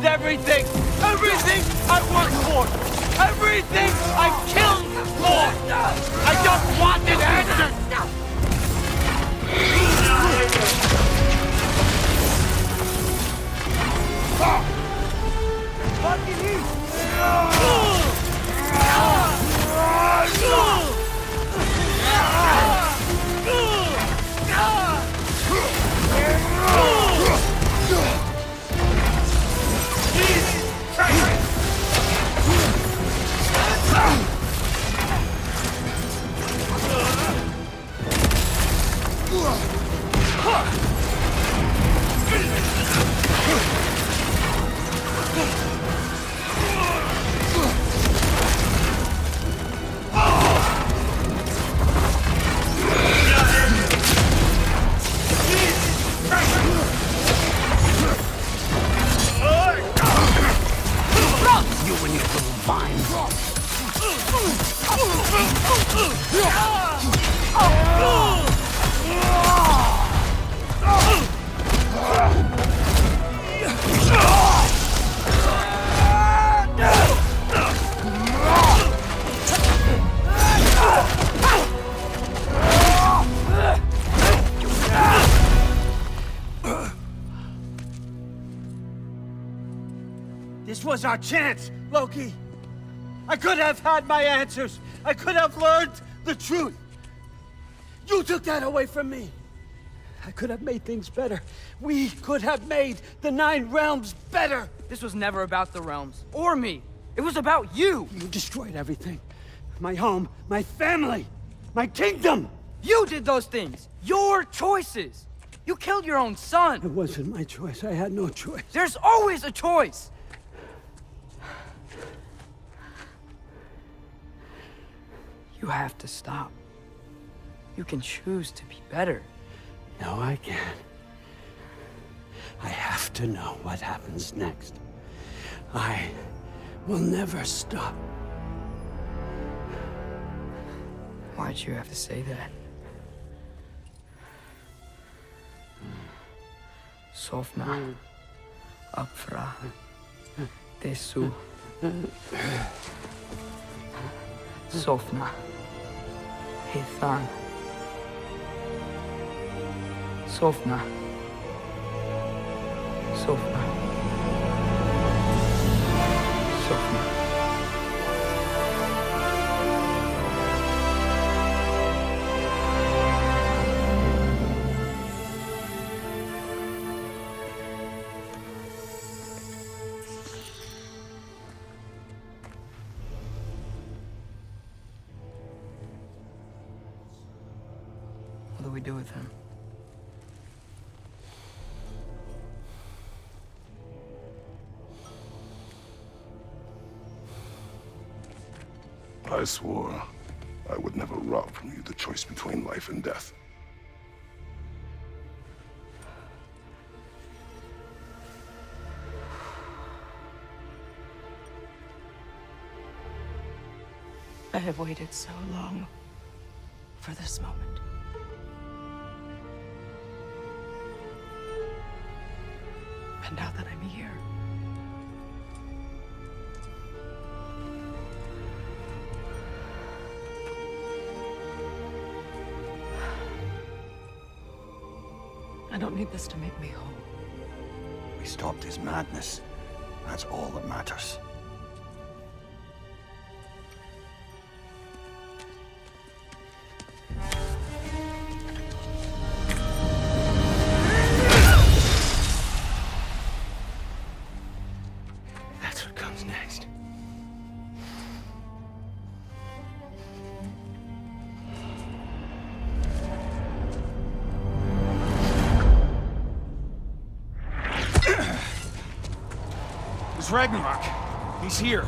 everything! Everything I worked for! Everything I killed for! I just wanted answers! You This was our chance, Loki. I could have had my answers. I could have learned the truth. You took that away from me. I could have made things better. We could have made the Nine Realms better. This was never about the realms, or me. It was about you. You destroyed everything. My home, my family, my kingdom. You did those things. Your choices. You killed your own son. It wasn't my choice. I had no choice. There's always a choice. You have to stop. You can choose to be better. No, I can't. I have to know what happens next. I will never stop. Why'd you have to say that? Sofna. Apfra. Desu. Sofna. Sofna. Sofna. Sofna. We do with him? I swore I would never rob from you the choice between life and death. I have waited so long for this moment. And now that I'm here, I don't need this to make me whole. We stopped his madness. That's all that matters. Ragnarok. He's here.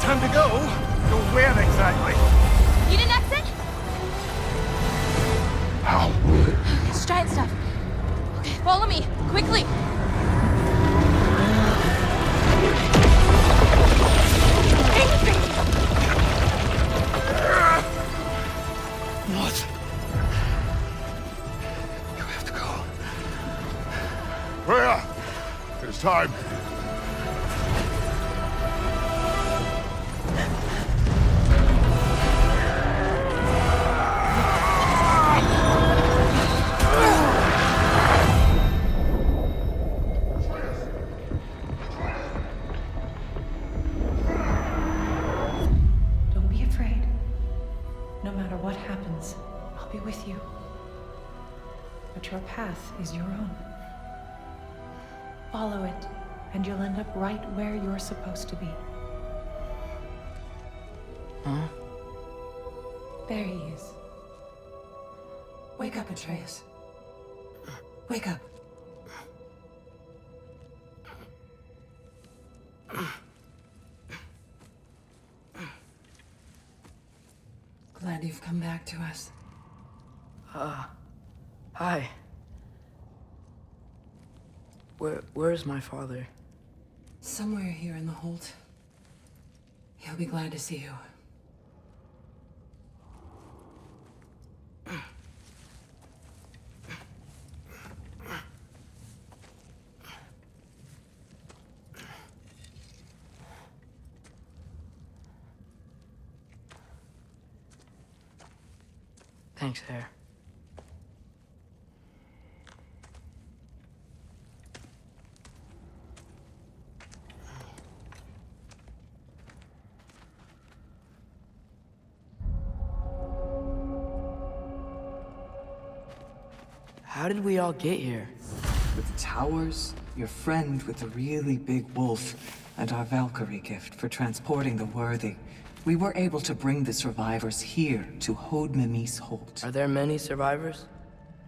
Time to go. Go where exactly? You didn't exit? How? It's giant stuff. Okay, follow me, quickly. Time. Don't be afraid. No matter what happens, I'll be with you. But your path is your own. Follow it, and you'll end up right where you're supposed to be. Huh? There he is. Wake up, Atreus. Wake up. Glad you've come back to us. Uh, hi. Where, where's my father? Somewhere here in the Holt. He'll be glad to see you. Thanks, Hare. How did we all get here? With the towers, your friend with the really big wolf, and our Valkyrie gift for transporting the worthy, we were able to bring the survivors here to Hoddmimis Holt. Are there many survivors?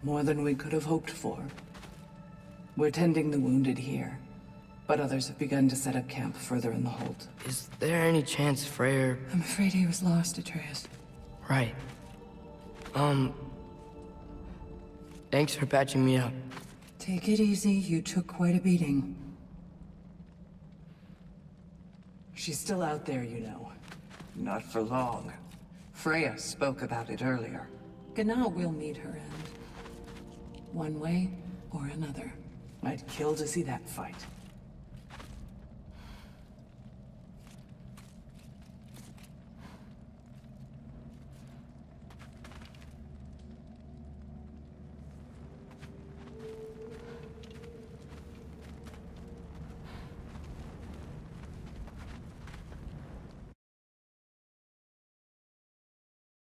More than we could have hoped for. We're tending the wounded here, but others have begun to set up camp further in the Holt. Is there any chance Freyr... I'm afraid he was lost, Atreus. Right. Um... Thanks for patching me up. Take it easy, you took quite a beating. She's still out there, you know. Not for long. Freya spoke about it earlier. Gna will meet her end. One way or another. I'd kill to see that fight.